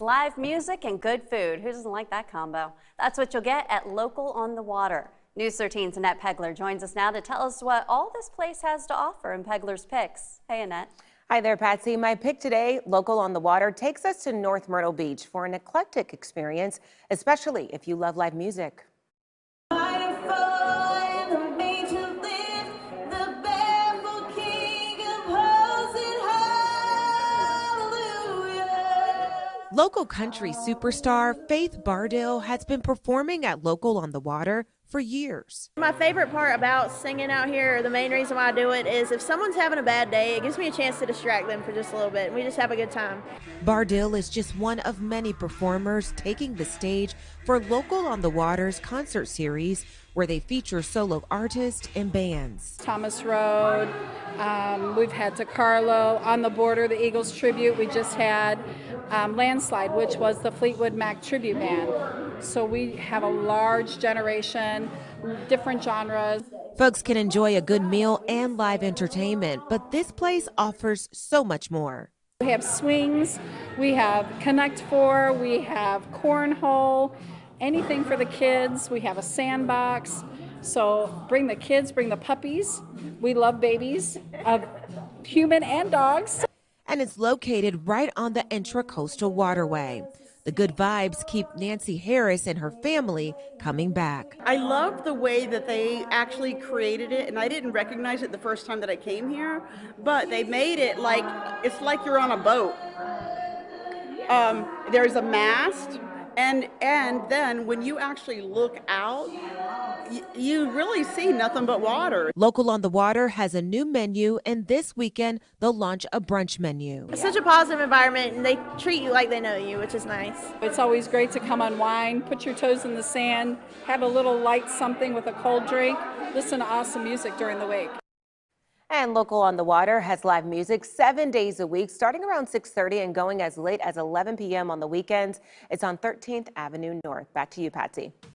Live music and good food. Who doesn't like that combo? That's what you'll get at Local on the Water. News 13's Annette Peagler joins us now to tell us what all this place has to offer in Peagler's Picks. Hey, Annette. Hi there, Patsy. My pick today, Local on the Water, takes us to North Myrtle Beach for an eclectic experience, especially if you love live music. Local country superstar Faith Bardell has been performing at Local on the Water for years. My favorite part about singing out here, the main reason why I do it, is if someone's having a bad day, it gives me a chance to distract them for just a little bit. And we just have a good time. Bardell is just one of many performers taking the stage for Local on the Water's concert series, where they feature solo artists and bands. Thomas Road, um, we've had DeCarlo, On the Border, the Eagles tribute. We just had um, Landslide, which was the Fleetwood Mac tribute band. So we have a large generation, different genres. Folks can enjoy a good meal and live entertainment, but this place offers so much more. We have swings, we have Connect Four, we have cornhole, anything for the kids. We have a sandbox. So bring the kids, bring the puppies. We love babies, uh, human and dogs. And it's located right on the Intracoastal Waterway. The good vibes keep Nancy Harris and her family coming back. I love the way that they actually created it, and I didn't recognize it the first time that I came here, but they made it like it's like you're on a boat. Um, there's a mast, and and then when you actually look out you really see nothing but water. Local on the Water has a new menu, and this weekend they'll launch a brunch menu. It's such a positive environment, and they treat you like they know you, which is nice. It's always great to come unwind, put your toes in the sand, have a little light something with a cold drink, listen to awesome music during the week. And Local on the Water has live music seven days a week, starting around 6.30 and going as late as 11 p.m. on the weekends. It's on 13th Avenue North. Back to you, Patsy.